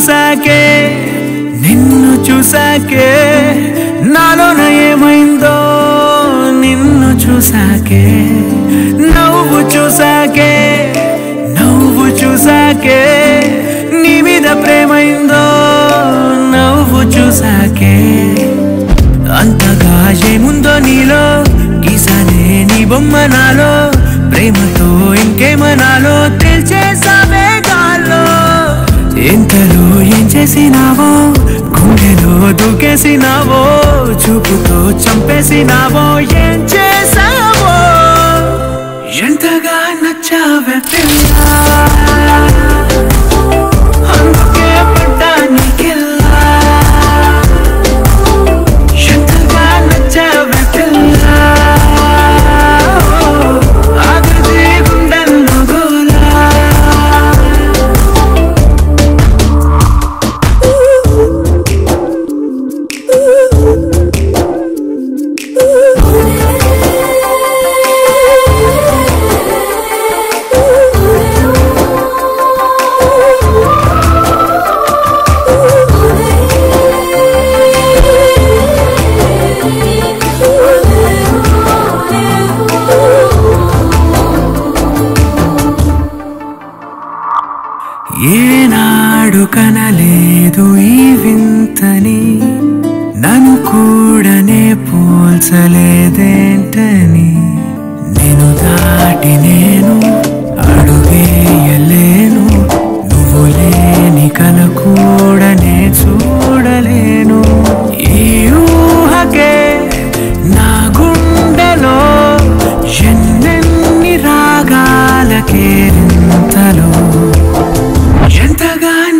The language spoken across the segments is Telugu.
చూసాకే నిన్ను చూసాకే నాలోన ఏమైందో నిన్ను చూసాకే నవ్వు చూసాకే నవ్వు చూసాకే నీ మీద ప్రేమైందో నవ్వు చూసాకే అంతగా ఏముందో నీలో గీసానే నీ బొమ్మ నాలో ప్రేమతో ఇంకేమనాలో తెలిచేసావే గాల్లో ఎంత ఏం చేసినావో? గుండెలో దూకేసినావో? చూపుతో చంపేసినావో? ఏం చేసావో ఎంతగా నచ్చావే పిల్లా? ఏనాడు కనలేదు ఈ వింతని. నన్ను కూడానే పోల్చలేదేంటని. నేను దాటి నేను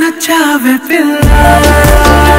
अच्छा चावे पिल्ला